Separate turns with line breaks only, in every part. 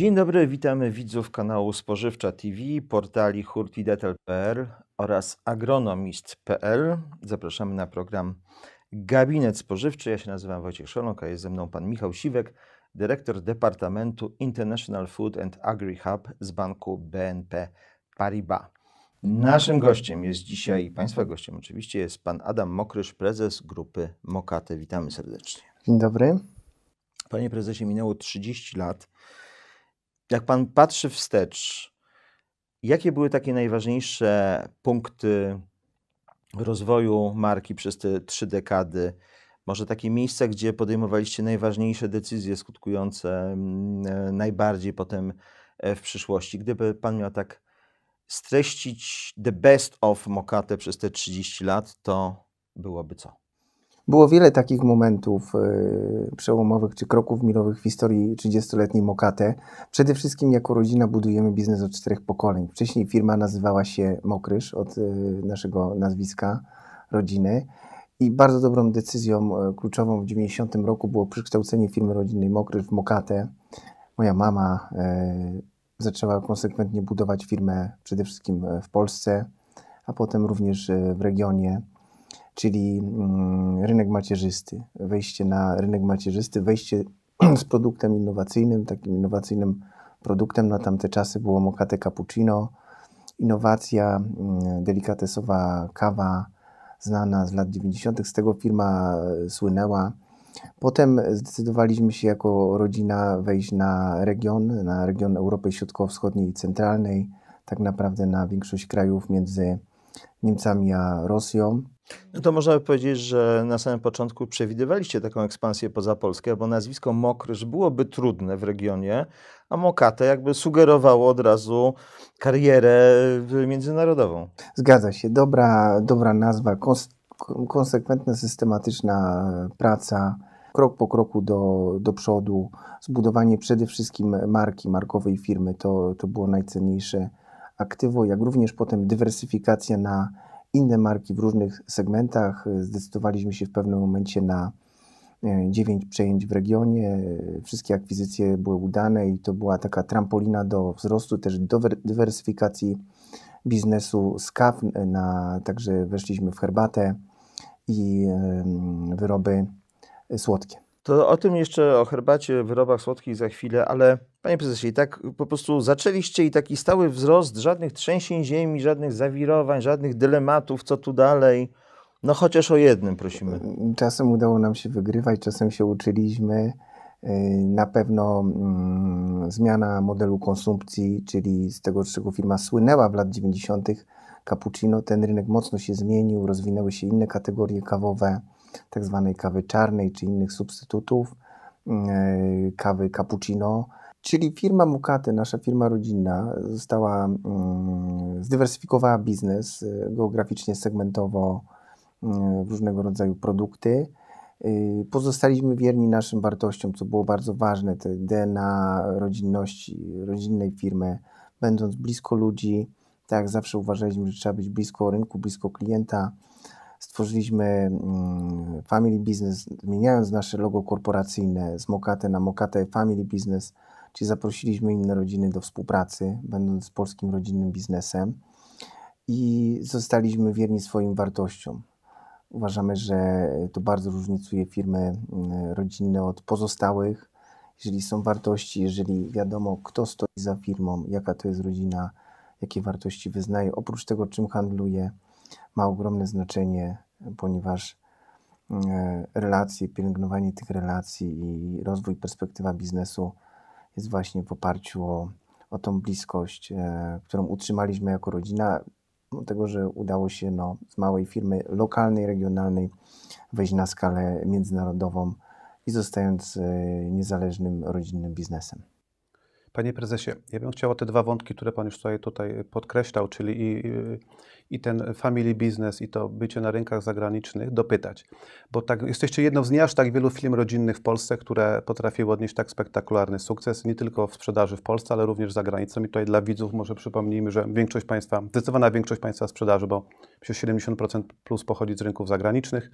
Dzień dobry, witamy widzów kanału Spożywcza TV, portali hurtidetel.pl oraz agronomist.pl. Zapraszamy na program Gabinet Spożywczy. Ja się nazywam Wojciech Szolok, a jest ze mną pan Michał Siwek, dyrektor Departamentu International Food and Agri Hub z banku BNP Paribas. Naszym gościem jest dzisiaj, Państwa gościem oczywiście, jest pan Adam Mokrysz, prezes grupy Mokate. Witamy serdecznie.
Dzień dobry.
Panie prezesie, minęło 30 lat. Jak pan patrzy wstecz, jakie były takie najważniejsze punkty rozwoju marki przez te trzy dekady? Może takie miejsca, gdzie podejmowaliście najważniejsze decyzje skutkujące mm, najbardziej potem e, w przyszłości? Gdyby pan miał tak streścić the best of Mokate przez te 30 lat, to byłoby co?
Było wiele takich momentów y, przełomowych czy kroków milowych w historii 30-letniej Mokate. Przede wszystkim jako rodzina budujemy biznes od czterech pokoleń. Wcześniej firma nazywała się Mokrysz od y, naszego nazwiska rodziny. I bardzo dobrą decyzją y, kluczową w 90 roku było przekształcenie firmy rodzinnej Mokrysz w Mokate. Moja mama zaczęła konsekwentnie budować firmę przede wszystkim w Polsce, a potem również w regionie czyli mm, rynek macierzysty. Wejście na rynek macierzysty, wejście z produktem innowacyjnym, takim innowacyjnym produktem na tamte czasy było Mokate Cappuccino. Innowacja, mm, delikatesowa kawa znana z lat 90. Z tego firma e, słynęła. Potem zdecydowaliśmy się jako rodzina wejść na region, na region Europy Środkowo-Wschodniej i Centralnej, tak naprawdę na większość krajów między Niemcami a Rosją.
No to można by powiedzieć, że na samym początku przewidywaliście taką ekspansję poza Polskę, bo nazwisko Mokryż byłoby trudne w regionie, a Mokate jakby sugerowało od razu karierę międzynarodową.
Zgadza się. Dobra, dobra nazwa, kons konsekwentna, systematyczna praca, krok po kroku do, do przodu, zbudowanie przede wszystkim marki, markowej firmy, to, to było najcenniejsze aktywo, jak również potem dywersyfikacja na inne marki w różnych segmentach. Zdecydowaliśmy się w pewnym momencie na e, dziewięć przejęć w regionie. Wszystkie akwizycje były udane i to była taka trampolina do wzrostu, też do dywersyfikacji biznesu z kaw. Na, także weszliśmy w herbatę i wyroby słodkie.
To o tym jeszcze, o herbacie, wyrobach słodkich za chwilę, ale panie prezesie, tak po prostu zaczęliście i taki stały wzrost, żadnych trzęsień ziemi, żadnych zawirowań, żadnych dylematów, co tu dalej. No chociaż o jednym prosimy.
Czasem udało nam się wygrywać, czasem się uczyliśmy. Y, na pewno mm, zmiana modelu konsumpcji, czyli z tego, z czego firma słynęła w lat 90., cappuccino, ten rynek mocno się zmienił, rozwinęły się inne kategorie kawowe tak zwanej kawy czarnej czy innych substytutów, mm, e, kawy cappuccino. Czyli firma Mukate, nasza firma rodzinna, została, mm, zdywersyfikowała biznes e, geograficznie, segmentowo mm, w różnego rodzaju produkty. E, pozostaliśmy wierni naszym wartościom, co było bardzo ważne, te DNA rodzinności, rodzinnej firmy, będąc blisko ludzi, tak zawsze uważaliśmy, że trzeba być blisko rynku, blisko klienta, Stworzyliśmy mm, Family Business, zmieniając nasze logo korporacyjne z Mokate na Mokate Family Business, czyli zaprosiliśmy inne rodziny do współpracy, będąc polskim rodzinnym biznesem i zostaliśmy wierni swoim wartościom. Uważamy, że to bardzo różnicuje firmy mm, rodzinne od pozostałych. Jeżeli są wartości, jeżeli wiadomo, kto stoi za firmą, jaka to jest rodzina, jakie wartości wyznaje, oprócz tego, czym handluje, ma ogromne znaczenie, ponieważ e, relacje, pielęgnowanie tych relacji i rozwój, perspektywa biznesu jest właśnie w oparciu o, o tą bliskość, e, którą utrzymaliśmy jako rodzina, mimo tego, że udało się no, z małej firmy lokalnej, regionalnej wejść na skalę międzynarodową i zostając e, niezależnym rodzinnym biznesem.
Panie prezesie, ja bym chciał te dwa wątki, które pan już tutaj, tutaj podkreślał, czyli i ten family business i to bycie na rynkach zagranicznych dopytać. Bo tak, jesteście jedną z nie aż tak wielu firm rodzinnych w Polsce, które potrafiły odnieść tak spektakularny sukces, nie tylko w sprzedaży w Polsce, ale również za granicą. I tutaj dla widzów może przypomnijmy, że większość Państwa, zdecydowana większość Państwa sprzedaży, bo 70% plus pochodzi z rynków zagranicznych.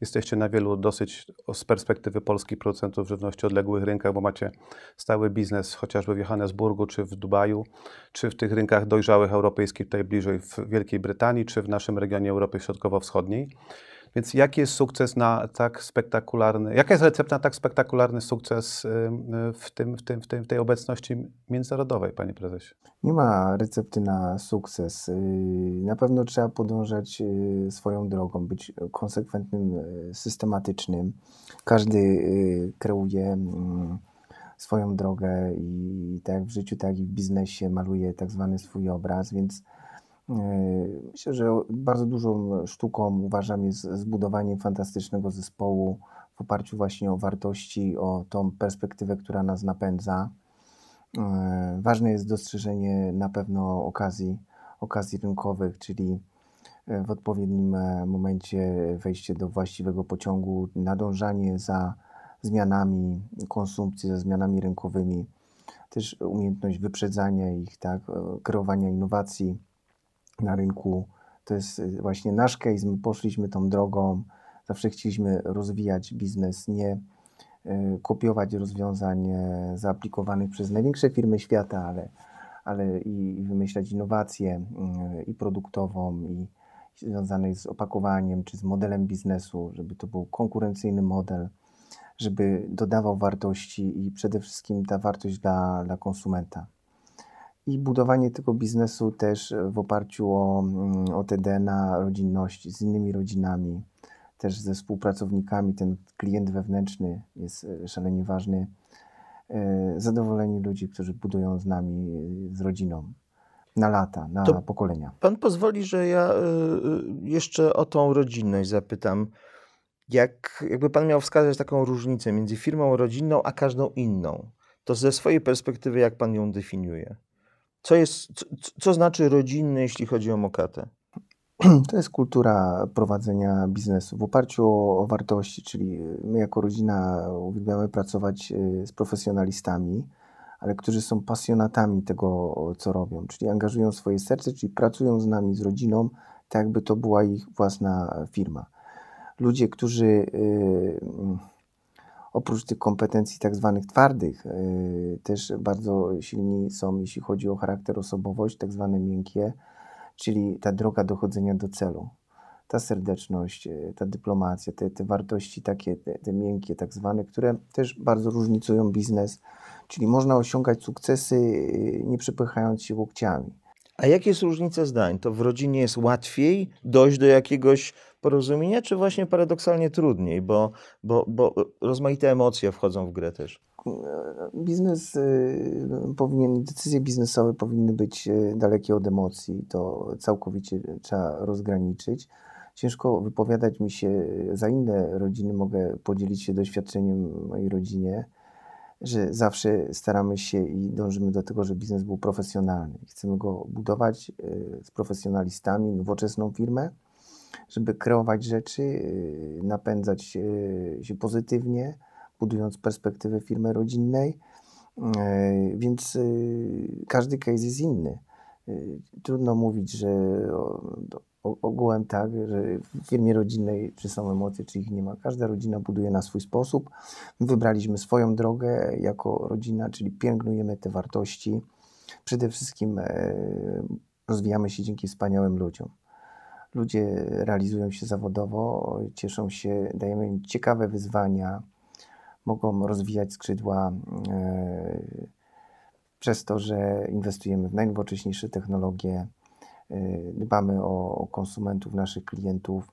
Jesteście na wielu dosyć z perspektywy polskich producentów żywności odległych rynkach, bo macie stały biznes chociażby w Johannesburgu, czy w Dubaju, czy w tych rynkach dojrzałych europejskich, tutaj bliżej w Wielkiej Brytanii, czy w naszym regionie Europy Środkowo-Wschodniej. Więc jaki jest sukces na tak spektakularny, jaka jest recepta na tak spektakularny sukces w, tym, w, tym, w, tym, w tej obecności międzynarodowej, panie prezesie?
Nie ma recepty na sukces. Y, na pewno trzeba podążać y, swoją drogą, być konsekwentnym, y, systematycznym. Każdy kreuje mm, swoją drogę i tak w życiu, tak i w biznesie maluje tak zwany swój obraz, więc Myślę, że bardzo dużą sztuką uważam jest zbudowanie fantastycznego zespołu w oparciu właśnie o wartości, o tą perspektywę, która nas napędza. Ważne jest dostrzeżenie na pewno okazji, okazji rynkowych, czyli w odpowiednim momencie wejście do właściwego pociągu, nadążanie za zmianami konsumpcji, za zmianami rynkowymi, też umiejętność wyprzedzania ich, tak, kreowania innowacji na rynku. To jest y, właśnie nasz case. My poszliśmy tą drogą. Zawsze chcieliśmy rozwijać biznes, nie y, kopiować rozwiązań e, zaaplikowanych przez największe firmy świata, ale, ale i wymyślać innowacje y, i produktową, i związanej z opakowaniem, czy z modelem biznesu, żeby to był konkurencyjny model, żeby dodawał wartości i przede wszystkim ta wartość dla, dla konsumenta i budowanie tego biznesu też w oparciu o, mm, o te DNA rodzinności, z innymi rodzinami, też ze współpracownikami. Ten klient wewnętrzny jest e, szalenie ważny. E, zadowoleni ludzi, którzy budują z nami, e, z rodziną na lata, na to pokolenia.
Pan pozwoli, że ja jeszcze o tą rodzinność zapytam. Jak, jakby pan miał wskazać taką różnicę między firmą rodzinną a każdą inną, to ze swojej perspektywy, jak pan ją definiuje? Co, jest, co, co znaczy rodzinny, jeśli chodzi o Mokatę?
To jest kultura prowadzenia biznesu w oparciu o, o, wartości, czyli my jako rodzina uwielbiamy pracować e, z profesjonalistami, ale którzy są pasjonatami tego, co robią, czyli angażują swoje serce, czyli pracują z nami, z rodziną, tak jakby to była ich własna firma. Ludzie, którzy yy, oprócz tych kompetencji tak zwanych twardych, y, też bardzo silni są, jeśli chodzi o charakter, osobowość, tak zwane miękkie, czyli ta droga dochodzenia do celu. Ta serdeczność, y, ta dyplomacja, te, te wartości takie, te, te miękkie tak zwane, które też bardzo różnicują biznes, czyli można osiągać sukcesy y, nie przepychając się łokciami.
A jakie jest różnica zdań? To w rodzinie jest łatwiej dojść do jakiegoś porozumienia, czy właśnie paradoksalnie trudniej, bo, bo, bo rozmaite emocje wchodzą w grę też?
Biznes y, powinien, decyzje biznesowe powinny być y, dalekie od emocji. To całkowicie trzeba rozgraniczyć. Ciężko wypowiadać mi się za inne rodziny, mogę podzielić się doświadczeniem mojej rodzinie że zawsze staramy się i dążymy do tego, żeby biznes był profesjonalny. Chcemy go budować y, z profesjonalistami, nowoczesną firmę, żeby kreować rzeczy, y, napędzać y, się pozytywnie, budując perspektywę firmy rodzinnej. Więc każdy case jest inny. Trudno mówić, że ogółem tak, że w firmie rodzinnej czy są emocje, czy ich nie ma. Każda rodzina buduje na swój sposób. My wybraliśmy swoją drogę jako rodzina, czyli pielęgnujemy te wartości. Przede wszystkim e, rozwijamy się dzięki wspaniałym ludziom. Ludzie realizują się zawodowo, cieszą się, dajemy im ciekawe wyzwania, mogą rozwijać skrzydła e, przez to, że inwestujemy w najnowocześniejsze technologie, e, dbamy o, konsumentów, naszych klientów,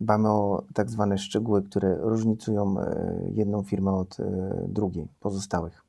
dbamy o tak zwane szczegóły, które różnicują e, jedną firmę od drugiej, pozostałych.